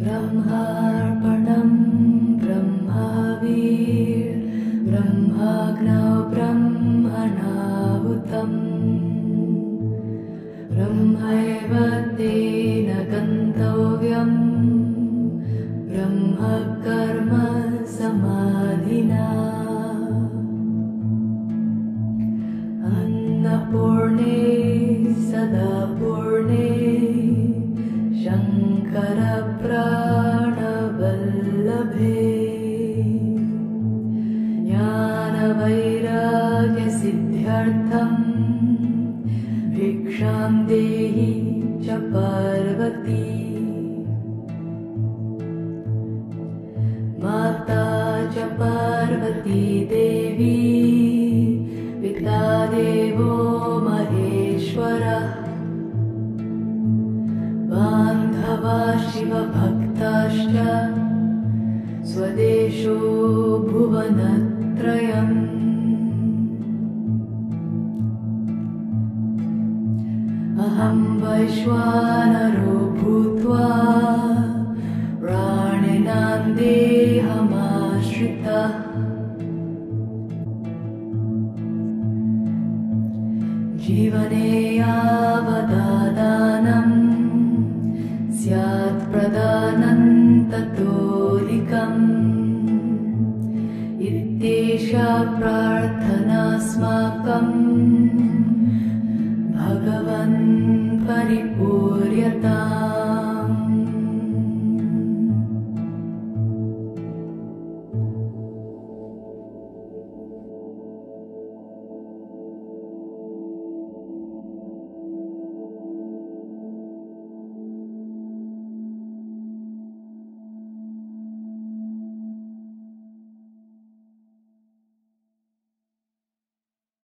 ब्रह्मार्पणं ब्रह्मावीर् ब्रह्माग्नौ ब्रह्मणाहुतम् ब्रह्मैव तेन गन्तव्यम् ब्रह्मकर्म समाधिना अन्नपूर्णे सदा पूर्णे ज्ञानवैराग्यसिद्ध्यर्थम् भिक्षां देहि च पार्वती माता च पार्वती देवी पिता देवो महेश्वरः बान्धवा शिवभक्ताश्च स्वदेशो भुवनत्रयम्। अहं वैश्वानरो भूत्वा प्राणिनां देहमाश्रितः। जीवने यावदादानं स्यात् प्रदानं ततोऽधिकम् एषा प्रार्थनास्माकम् भगवन् परिपू